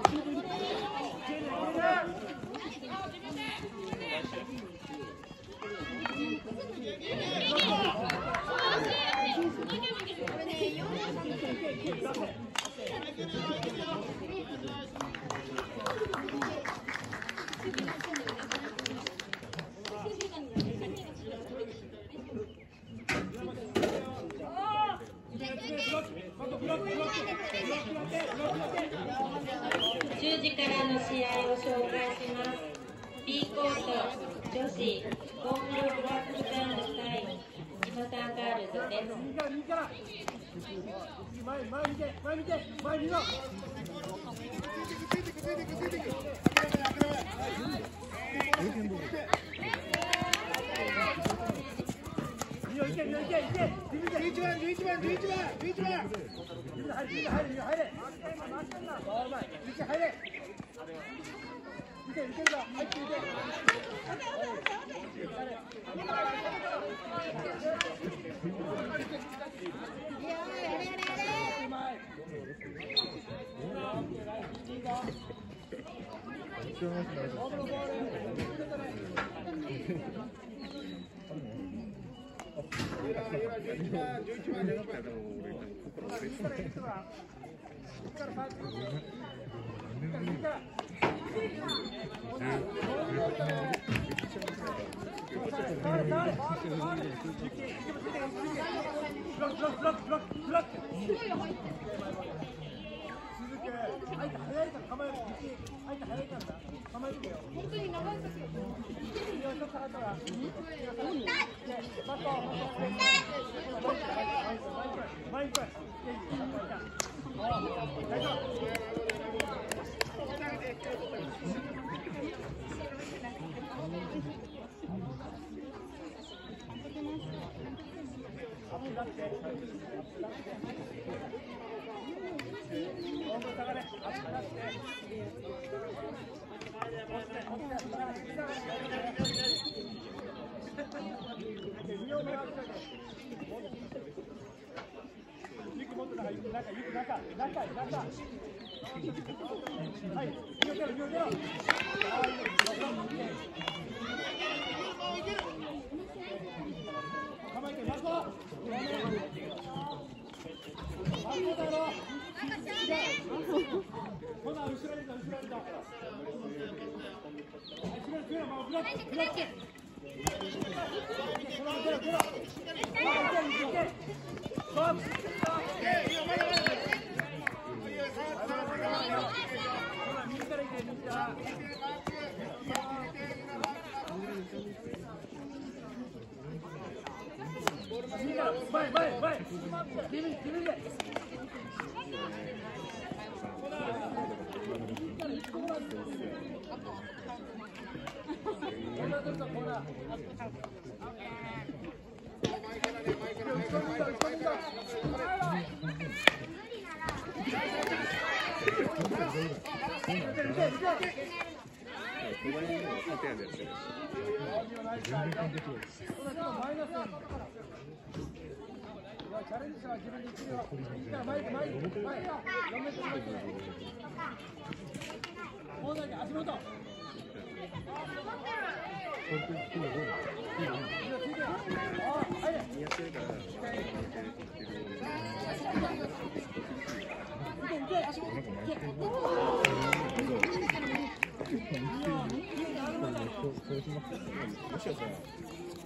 10 B コート女子ゴングブラックガーズ対ジモタンガールズです。右から右から前前見て前見て前見ろいいよいけいけいけいけ11番11番11番11番入れ入れ入れ入れあうまいいけ入れ入っていけブロックブロックブロックブロックブロック続け相手早いから大丈夫はい、逃げろ右から行け、右か足元。もしかしたら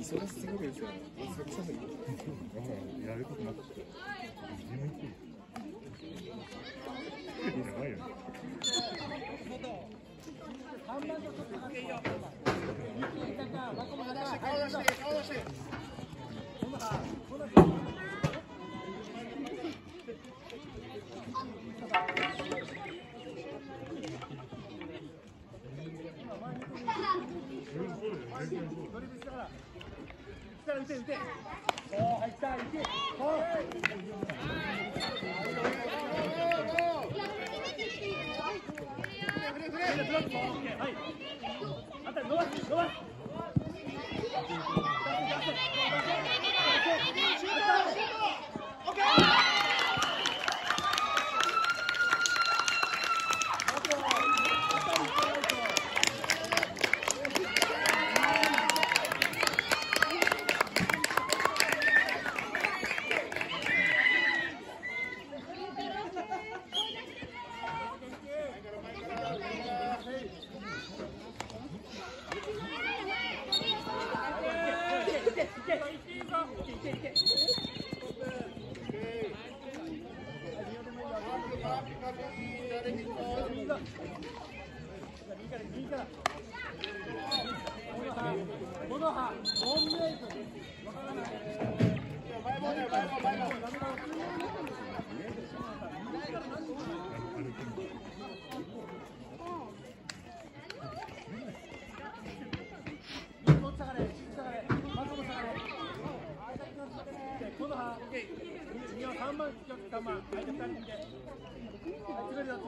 忙しすぎるですよ。忙しすぎる。やることなくて。やばいよね。打て打てお入った行けおはこ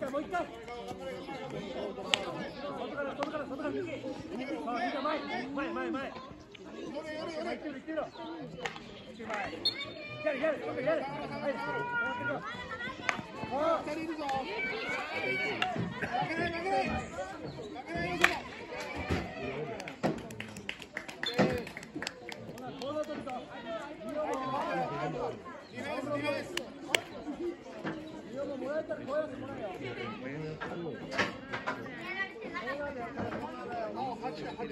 回、もう一回、外から、外から、外から、右。さあ、右が前、前、前、前。前、行ってる、行ってる。前。やる、やる、やる。はい、やってるよ。あ二人いるぞ。負けない負けない。負けないよ。ほら、こうなってると。ディフェンスディフェンス。いやもうもらえたらこうやってもらえよ。もう八だ八。い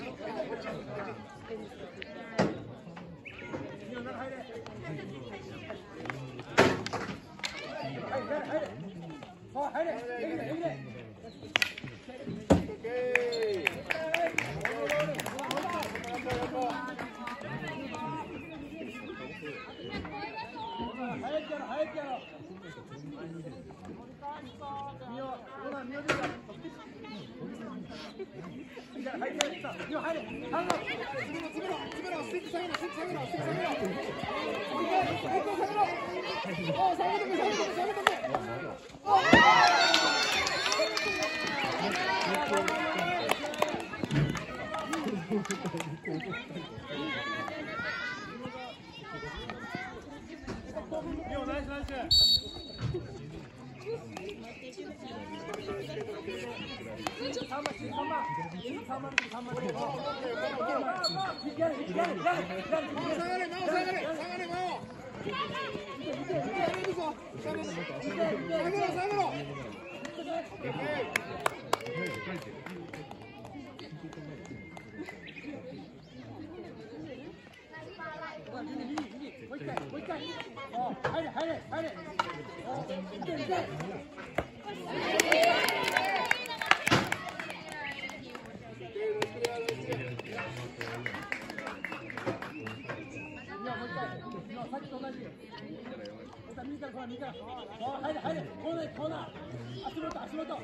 いよ、中入れ。はい、入れ、入れ。あ、入れ。えぐれ、えぐれ。オッケー。早くやろう、早くや。ろう。詰めろ詰めろ詰めろスティック下げろスティック下げろスティック下げろ。もう一回もう一回下げろ。お下げとけ下げとけ下げとけ。みよ、ナイス、ナイス。三番、三番、三番、三番。やれ、やれ、やれ、やれ。もう下がれもう下がれ下がれもう。下げるぞ下げろ下げろ下げろ。もう一回、もう一回。お入れ、入れ、入れ。右から、右から、右から。お入れ、入れ。コーナー、コーナー。足元、足元。